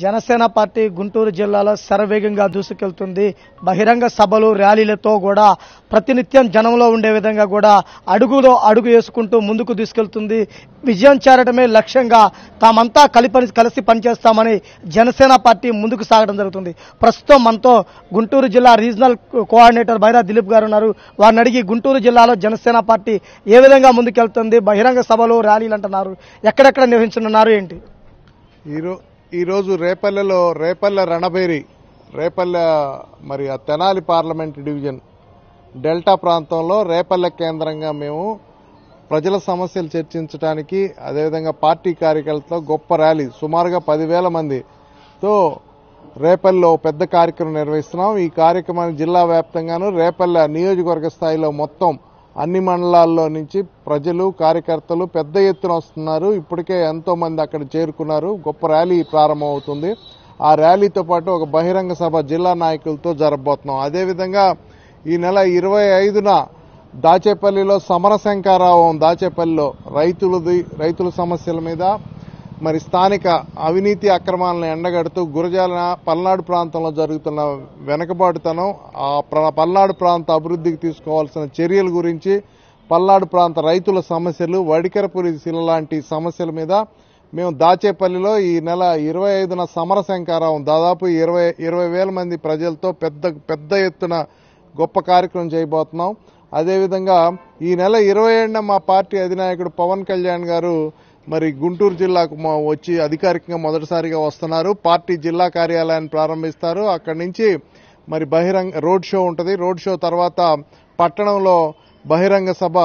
Janasena party Guntur జిల్లాలో శరవేగంగా దూసుకెళ్తుంది. బహిరంగ సభలు ర్యాలీలతో కూడా ప్రతినిత్యం జనంలో ఉండే విధంగా కూడా అడుగులో అడుగు వేసుకుంటూ ముందుకు తీసుకెళ్తుంది విజయం చేరటమే లక్ష్యంగా తామంతా కలిపని కలిసి పనిచేస్తామని జనసేన పార్టీ ముందుకు సాగడం జరుగుతుంది. ప్రస్తుతం మనతో గుంటూరు జిల్లా రీజనల్ కోఆర్డినేటర్ బైరా దిలీప్ గారు ఉన్నారు. వారిని అడిగి గుంటూరు జిల్లాలో జనసేన పార్టీ ఏ విధంగా ముందుకెళ్తుంది? బహిరంగ సభలు ర్యాలీలు అంటున్నారు. ఎక్కడెక్కడ నిర్వహించనున్నారు ఏంటి? ఈరో ఈరోజు రేపల్లెలో రేపల్లె రణబేరి రేపల్లె మరి ఆ తెనాలి పార్లమెంట్ డివిజన్ డెల్టా ప్రాంతంలో రేపల్లె కేంద్రంగా మేము ప్రజల సమస్యలు చర్చించడానికి అదేవిధంగా పార్టీ కార్యకర్తలతో గొప్ప ర్యాలీ సుమారుగా పదివేల మందితో రేపల్లెలో పెద్ద కార్యక్రమం నిర్వహిస్తున్నాం. ఈ కార్యక్రమాన్ని జిల్లా వ్యాప్తంగాను రేపల్లె నియోజకవర్గ స్థాయిలో మొత్తం అన్ని మండలాల్లో నుంచి ప్రజలు కార్యకర్తలు పెద్ద ఎత్తున వస్తున్నారు. ఇప్పటికే ఎంతో మంది అక్కడ చేరుకున్నారు. గొప్ప ర్యాలీ ప్రారంభమవుతుంది. ఆ ర్యాలీతో పాటు ఒక బహిరంగ సభ జిల్లా నాయకులతో జరగబోతున్నాం. అదేవిధంగా ఈ నెల ఇరవై ఐదున దాచేపల్లిలో సమర శంకారావం దాచేపల్లిలో రైతులది రైతుల సమస్యల మీద మరి స్థానిక అవినీతి అక్రమాలను ఎండగడుతూ గురజాల పల్నాడు ప్రాంతంలో జరుగుతున్న వెనకబాటుతనం ఆ ప్ర- పల్నాడు ప్రాంత అభివృద్ధికి తీసుకోవాల్సిన చర్యల గురించి పల్నాడు ప్రాంత రైతుల సమస్యలు వడికరపురి శిల లాంటి సమస్యల మీద మేము దాచేపల్లిలో ఈ నెల ఇరవై ఐదున సమర శంకారావం దాదాపు ఇరవై ఇరవై వేల మంది ప్రజలతో పెద్ద పెద్ద ఎత్తున గొప్ప కార్యక్రమం చేయబోతున్నాం. అదేవిధంగా ఈ నెల ఇరవై ఏడున మా పార్టీ అధినాయకుడు పవన్ కళ్యాణ్ గారు మరి గుంటూరు జిల్లాకు మా- వచ్చి అధికారికంగా మొదటిసారిగా వస్తున్నారు. పార్టీ జిల్లా కార్యాలయాన్ని ప్రారంభిస్తారు. అక్కడి నుంచి మరి బహిరంగ రోడ్ షో ఉంటుంది. రోడ్ షో తర్వాత పట్టణంలో బహిరంగ సభ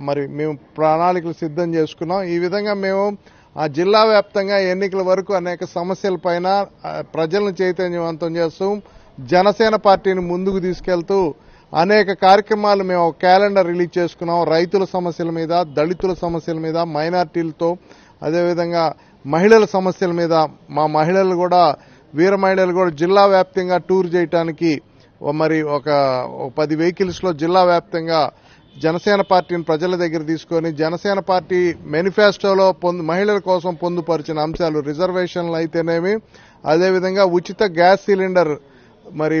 మరి మేము ప్రణాళికలు సిద్ధం చేసుకున్నాం. ఈ విధంగా మేము ఆ జిల్లా వ్యాప్తంగా ఎన్నికల వరకు అనేక సమస్యలపైన ప్రజలను చైతన్యవంతం చేస్తూ జనసేన పార్టీని ముందుకు తీసుకెళ్తూ అనేక కార్యక్రమాలు మేము క్యాలెండర్ రిలీజ్ చేసుకున్నాం. రైతుల సమస్యల మీద దళితుల సమస్యల మీద మైనార్టీలతో అదేవిధంగా మహిళల సమస్యల మీద మా మహిళలు కూడా వీర మహిళలు కూడా జిల్లా వ్యాప్తంగా టూర్ చేయడానికి మరి ఒక పది వెహికల్స్లో జిల్లా వ్యాప్తంగా జనసేన పార్టీని ప్రజల దగ్గర తీసుకొని జనసేన పార్టీ మేనిఫెస్టోలో పొందు మహిళల కోసం పొందుపరిచిన అంశాలు రిజర్వేషన్లు అయితేనేమి అదేవిధంగా ఉచిత గ్యాస్ సిలిండర్ మరి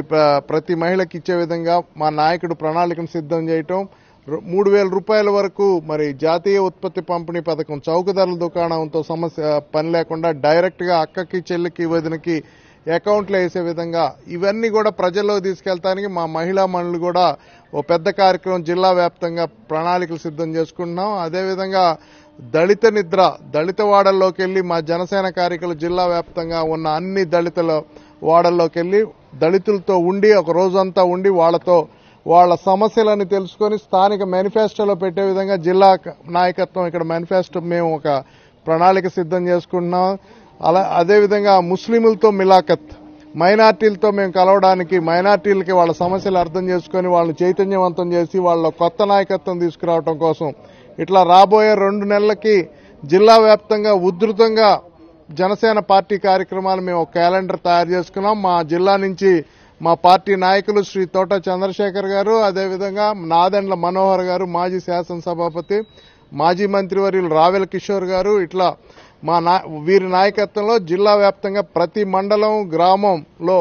ప్రతి మహిళకి ఇచ్చే విధంగా మా నాయకుడు ప్రణాళికను సిద్ధం చేయటం రు- మూడు వేల రూపాయల వరకు మరి జాతీయ ఉత్పత్తి పంపిణీ పథకం చౌక ధరల దుకాణంతో సమస్య పని లేకుండా డైరెక్ట్గా అక్కకి చెల్లికి వదినకి అకౌంట్లో వేసే విధంగా ఇవన్నీ కూడా ప్రజల్లో తీసుకెళ్తానికి మా మహిళా మనులు కూడా ఓ పెద్ద కార్యక్రమం జిల్లా వ్యాప్తంగా ప్రణాళికలు సిద్ధం చేసుకుంటున్నాం. అదేవిధంగా దళిత నిద్ర దళిత వాడల్లోకి వెళ్ళి మా జనసేన కార్యకర్తలు జిల్లా వ్యాప్తంగా ఉన్న అన్ని దళితుల వాడల్లోకి వెళ్ళి దళితులతో ఉండి ఒక రోజంతా ఉండి వాళ్ళతో వాళ్ళ సమస్యలని తెలుసుకొని స్థానిక మేనిఫెస్టోలో పెట్టే విధంగా జిల్లా నాయకత్వం ఇక్కడ మేనిఫెస్టో మేము ఒక ప్రణాళిక సిద్ధం చేసుకుంటున్నాం. అలా అదేవిధంగా ముస్లింలతో మిలాఖత్ మైనార్టీలతో మేము కలవడానికి మైనార్టీలకి వాళ్ళ సమస్యలు అర్థం చేసుకొని వాళ్ళని చైతన్యవంతం చేసి వాళ్ళ కొత్త నాయకత్వం తీసుకురావడం కోసం ఇట్లా రాబోయే రెండు నెలలకి జిల్లా వ్యాప్తంగా ఉధృతంగా జనసేన పార్టీ కార్యక్రమాలు మేము ఒక క్యాలెండర్ తయారు చేసుకున్నాం. మా జిల్లా నుంచి మా పార్టీ నాయకులు శ్రీ తోట చంద్రశేఖర్ గారు అదేవిధంగా నాదెండ్ల మనోహర్ గారు మాజీ శాసనసభాపతి మాజీ మంత్రివర్యులు రావెల కిషోర్ గారు ఇట్లా మా నా వీరి నాయకత్వంలో జిల్లా వ్యాప్తంగా ప్రతి మండలం గ్రామంలో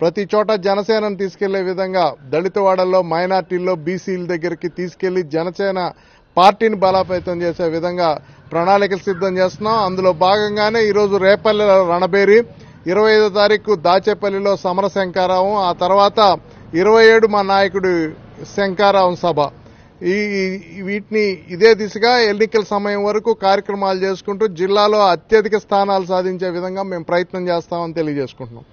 ప్రతి చోట జనసేనను తీసుకెళ్ళే విధంగా దళితవాడల్లో మైనార్టీల్లో బీసీల దగ్గరికి తీసుకెళ్ళి జనసేన పార్టీని బలోపేతం చేసే విధంగా ప్రణాళికలు సిద్ధం చేస్తున్నాం. అందులో భాగంగానే ఈరోజు రేపల్లె రణబేరి ఇరవై ఐదో తారీఖు దాచేపల్లిలో సమర శంకారావం ఆ తర్వాత ఇరవై ఏడు మా నాయకుడి శంకారావం సభ. ఈ ఈ- వీటిని ఇదే దిశగా ఎన్నికల సమయం వరకు కార్యక్రమాలు చేసుకుంటూ జిల్లాలో అత్యధిక స్థానాలు సాధించే విధంగా మేము ప్రయత్నం చేస్తామని తెలియజేసుకుంటున్నాం.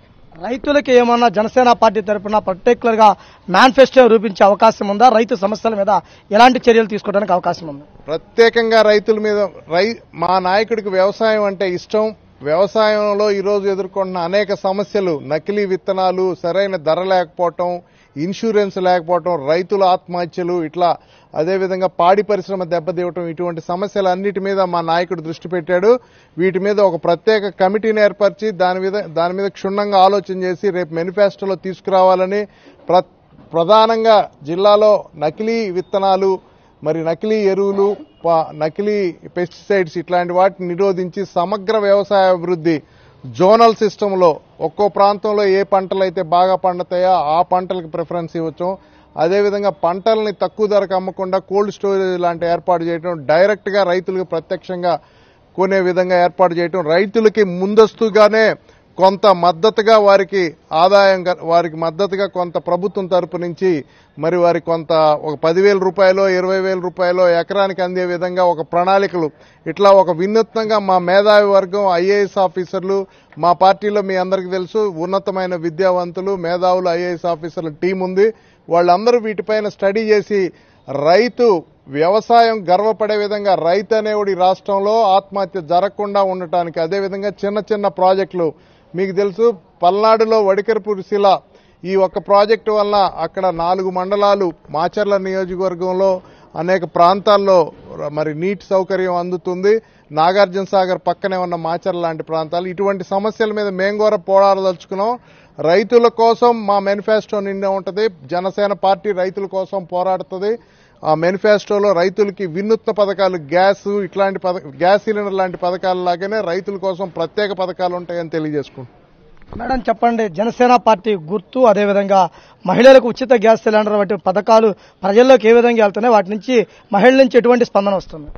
రైతులకు ఏమన్నా జనసేన పార్టీ తరఫున పర్టికులర్గా మేనిఫెస్టో రూపించే అవకాశం ఉందా? రైతు సమస్యల మీద ఎలాంటి చర్యలు తీసుకోవడానికి అవకాశం ఉంది? ప్రత్యేకంగా రైతుల మీద రై మా నాయకుడికి వ్యవసాయం అంటే ఇష్టం. వ్యవసాయంలో ఈరోజు ఎదుర్కొంటున్న అనేక సమస్యలు నకిలీ విత్తనాలు సరైన ధర లేకపోవటం ఇన్సూరెన్స్ లేకపోవటం రైతుల ఆత్మహత్యలు ఇట్లా అదేవిధంగా పాడి పరిశ్రమ దెబ్బతీయటం ఇటువంటి సమస్యలన్నిటి మీద మా నాయకుడు దృష్టి పెట్టాడు. వీటి మీద ఒక ప్రత్యేక కమిటీని ఏర్పరిచి దాని మీద దాని మీద క్షుణ్ణంగా ఆలోచన చేసి రేపు మేనిఫెస్టోలో తీసుకురావాలని ప్ర- ప్రధానంగా జిల్లాలో నకిలీ విత్తనాలు మరి నకిలీ ఎరువులు నకిలీ పెస్టిసైడ్స్ ఇట్లాంటి వాటిని నిరోధించి సమగ్ర వ్యవసాయ అభివృద్ధి జోనల్ సిస్టంలో ఒక్కో ప్రాంతంలో ఏ పంటలు అయితే బాగా పండుతాయో ఆ పంటలకు ప్రిఫరెన్స్ ఇవ్వచ్చు అదేవిధంగా పంటల్ని తక్కువ ధరకు అమ్మకుండా కోల్డ్ స్టోరేజ్ లాంటి ఏర్పాటు చేయడం డైరెక్ట్గా రైతులకు ప్రత్యక్షంగా కొనే విధంగా ఏర్పాటు చేయడం రైతులకి ముందస్తుగానే కొంత మద్దతుగా వారికి ఆదాయం వారికి మద్దతుగా కొంత ప్రభుత్వం తరపు నుంచి మరి వారికి కొంత ఒక పదివేల రూపాయలు ఇరవై వేల రూపాయలు ఎకరానికి అందే విధంగా ఒక ప్రణాళికలు. ఇట్లా ఒక వినూత్నంగా మా మేధావి వర్గం ఐఏఎస్ ఆఫీసర్లు మా పార్టీలో మీ అందరికీ తెలుసు ఉన్నతమైన విద్యావంతులు మేధావులు ఐఏఎస్ ఆఫీసర్ల టీం ఉంది. వాళ్ళందరూ వీటిపైన స్టడీ చేసి రైతు వ్యవసాయం గర్వపడే విధంగా రైతు అనేవాడు ఈ రాష్ట్రంలో ఆత్మహత్య జరగకుండా ఉండటానికి అదేవిధంగా చిన్న చిన్న ప్రాజెక్టులు. మీకు తెలుసు పల్నాడులో వడికరపూడి శిల ఈ ఒక్క ప్రాజెక్టు వల్ల అక్కడ నాలుగు మండలాలు మాచర్ల నియోజకవర్గంలో అనేక ప్రాంతాల్లో మరి నీటి సౌకర్యం అందుతుంది. నాగార్జున సాగర్ పక్కనే ఉన్న మాచర్ల లాంటి ప్రాంతాలు. ఇటువంటి సమస్యల మీద మేము కూడా పోరాడదలుచుకున్నాం. రైతుల కోసం మా మేనిఫెస్టో నిండా ఉంటది. జనసేన పార్టీ రైతుల కోసం పోరాడుతుంది. ఆ మేనిఫెస్టోలో రైతులకి వినూత్న పథకాలు గ్యాస్ ఇట్లాంటి గ్యాస్ సిలిండర్ లాంటి పథకాల లాగానే రైతుల కోసం ప్రత్యేక పథకాలు ఉంటాయని తెలియజేసుకుంటున్నాం. మేడం చెప్పండి జనసేన పార్టీ గుర్తు అదేవిధంగా మహిళలకు ఉచిత గ్యాస్ సిలిండర్ వంటి పథకాలు ప్రజల్లోకి ఏ విధంగా వెళ్తున్నాయి? వాటి నుంచి మహిళల నుంచి ఎటువంటి స్పందన వస్తుంది?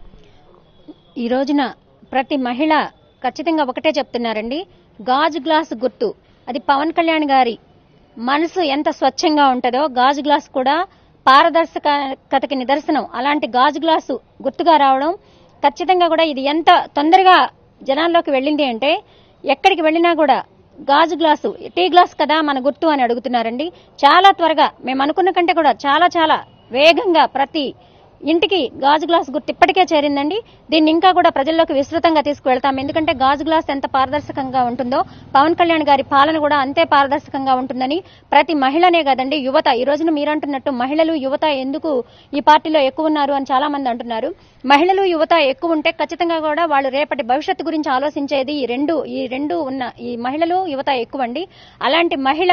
ఈ రోజున ప్రతి మహిళ ఖచ్చితంగా ఒకటే చెప్తున్నారండి. గాజు గ్లాసు గుర్తు. అది పవన్ కళ్యాణ్ గారి. మనసు ఎంత స్వచ్ఛంగా ఉంటుందో గాజు గ్లాస్ కూడా పారదర్శకతకి నిదర్శనం. అలాంటి గాజు గ్లాసు గుర్తుగా రావడం ఖచ్చితంగా కూడా ఇది ఎంత తొందరగా జనాల్లోకి వెళ్ళింది అంటే ఎక్కడికి వెళ్ళినా కూడా గాజు గ్లాసు టీ గ్లాస్ కదా మన గుర్తు అని అడుగుతున్నారండి. చాలా త్వరగా మేము అనుకున్న కంటే కూడా చాలా చాలా వేగంగా ప్రతి ఇంటికి గాజు గ్లాస్ గుర్తు ఇప్పటికే చేరిందండి. దీన్ని ఇంకా కూడా ప్రజల్లోకి విస్తృతంగా తీసుకువెళ్తాం. ఎందుకంటే గాజు గ్లాస్ ఎంత పారదర్శకంగా ఉంటుందో పవన్ కళ్యాణ్ గారి పాలన కూడా అంతే పారదర్శకంగా ఉంటుందని ప్రతి మహిళనే కదండి యువత. ఈ రోజున మీరంటున్నట్టు మహిళలు యువత ఎందుకు ఈ పార్టీలో ఎక్కువ ఉన్నారు అని చాలా మంది అంటున్నారు. మహిళలు యువత ఎక్కువ ఉంటే ఖచ్చితంగా కూడా వాళ్ళు రేపటి భవిష్యత్తు గురించి ఆలోచించేది ఈ రెండు ఈ రెండు ఉన్న ఈ మహిళలు యువత ఎక్కువండి. అలాంటి మహిళ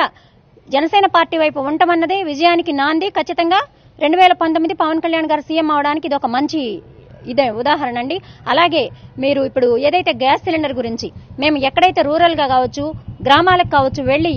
జనసేన పార్టీ వైపు ఉండమన్నదే విజయానికి నాంది. ఖచ్చితంగా రెండు వేల పంతొమ్మిది పవన్ కళ్యాణ్ గారు సీఎం అవడానికి ఇది ఒక మంచి ఇదే ఉదాహరణ అండి. అలాగే మీరు ఇప్పుడు ఏదైతే గ్యాస్ సిలిండర్ గురించి మేము ఎక్కడైతే రూరల్గా కావచ్చు గ్రామాలకు కావచ్చు వెళ్ళి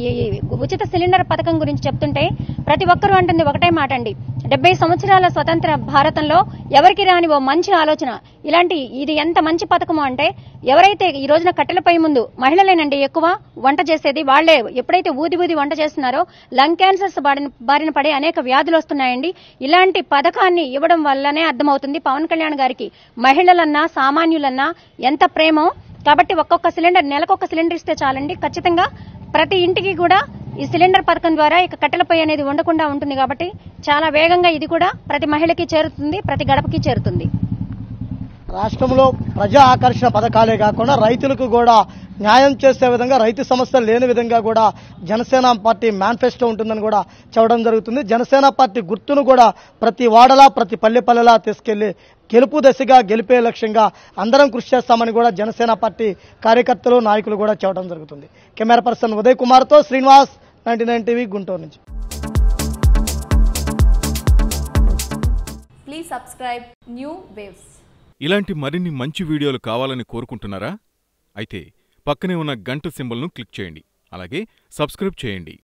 ఉచిత సిలిండర్ పథకం గురించి చెప్తుంటే ప్రతి ఒక్కరూ అంటుంది ఒకటే మాట అండి డెబ్బై సంవత్సరాల స్వతంత్ర భారతంలో ఎవరికి రాని ఓ మంచి ఆలోచన? ఇలాంటి ఇది ఎంత మంచి పథకమో అంటే ఎవరైతే ఈ రోజున కట్టెలపై ముందు మహిళలేనండి ఎక్కువ వంట చేసేది వాళ్ళే. ఎప్పుడైతే ఊది ఊది వంట చేస్తున్నారో లంగ్ క్యాన్సర్స్ బారిన బారిన పడే అనేక వ్యాధులు వస్తున్నాయండి. ఇలాంటి పథకాన్ని ఇవ్వడం వల్లనే అర్థమవుతుంది పవన్ కళ్యాణ్ గారికి. మహిళలన్నా సామాన్యులన్నా ఎంత ప్రేమో. కాబట్టి ఒక్కొక్క సిలిండర్ నెలకొక సిలిండర్ ఇస్తే చాలండి. ఖచ్చితంగా ప్రతి ఇంటికి కూడా ఈ సిలిండర్ పథకం ద్వారా ఇక కట్టెల పొయ్యి అనేది ఉండకుండా ఉంటుంది కాబట్టి చాలా వేగంగా ఇది కూడా ప్రతి మహిళకి చేరుతుంది ప్రతి గడపకి చేరుతుంది. రాష్ట్రంలో ప్రజా ఆకర్షణ పథకాలే కాకుండా రైతులకు కూడా న్యాయం చేసే విధంగా రైతు సమస్యలు లేని విధంగా కూడా జనసేన పార్టీ మేనిఫెస్టో ఉంటుందని కూడా చెప్పడం జరుగుతుంది. జనసేన పార్టీ గుర్తును కూడా ప్రతి వాడలా ప్రతి పల్లె పల్లెలా తీసుకెళ్ళి గెలుపు దశగా గెలిపే లక్ష్యంగా అందరం కృషి చేస్తామని కూడా జనసేన పార్టీ కార్యకర్తలు నాయకులు కూడా చెప్పడం జరుగుతుంది. కెమెరా పర్సన్ ఉదయ్ కుమార్తో Srinivas ninety nine TV Guntur నుంచి. Please subscribe New Waves. ఇలాంటి మరిన్ని మంచి వీడియోలు కావాలని కోరుకుంటున్నారా? అయితే పక్కనే ఉన్న గంట సింబల్ను క్లిక్ చేయండి. అలాగే సబ్స్క్రైబ్ చేయండి.